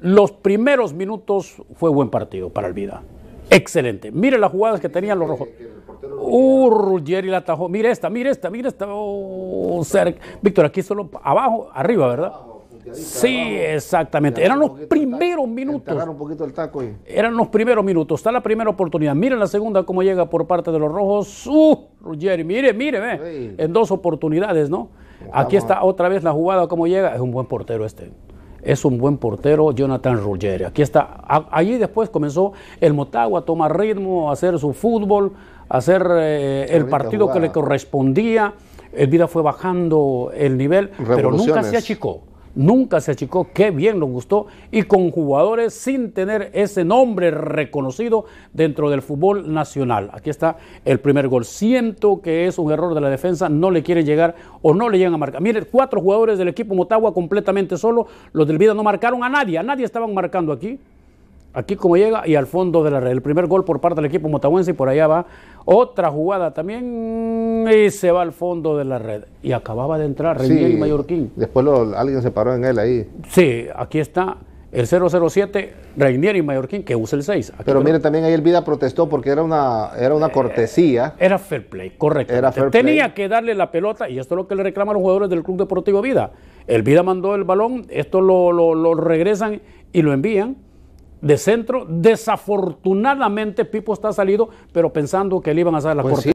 Los primeros minutos fue buen partido para el Vida. Excelente. Mire las jugadas que tenían los rojos. Uh, Ruggeri la atajó. Mire esta, mire esta, mire esta. Oh, cerca. Víctor, aquí solo abajo, arriba, ¿verdad? Sí, exactamente. Eran los primeros minutos. Enterrar un poquito el taco y... Eran los primeros minutos. Está la primera oportunidad. Miren la segunda cómo llega por parte de los rojos. Uh, Ruggeri, mire, mire, ve. En dos oportunidades, ¿no? Aquí está otra vez la jugada cómo llega. Es un buen portero este. Es un buen portero, Jonathan Ruggeri. Aquí está. Allí después comenzó el Motagua a tomar ritmo, a hacer su fútbol, a hacer eh, el partido que le correspondía. El Vida fue bajando el nivel, pero nunca se achicó. Nunca se achicó, qué bien nos gustó y con jugadores sin tener ese nombre reconocido dentro del fútbol nacional. Aquí está el primer gol. Siento que es un error de la defensa, no le quieren llegar o no le llegan a marcar. Mire, cuatro jugadores del equipo Motagua completamente solo, los del Vida no marcaron a nadie, nadie estaban marcando aquí. Aquí como llega y al fondo de la red. El primer gol por parte del equipo motahuense y por allá va otra jugada también y se va al fondo de la red. Y acababa de entrar Reinier y Mallorquín. Después lo- alguien se paró en él ahí. Sí, aquí está el 007, Reinier y Mallorquín, que usa el 6. Aquí Pero creo- miren, también ahí el Vida protestó porque era una, era una cortesía. Era fair play, correcto. Era fair Tenía play. que darle la pelota, y esto es lo que le reclaman los jugadores del Club Deportivo Vida. El Vida mandó el balón, esto lo, lo- lo regresan y lo envían de centro. Desafortunadamente Pipo está salido, pero pensando que le iban a hacer la Pues corte.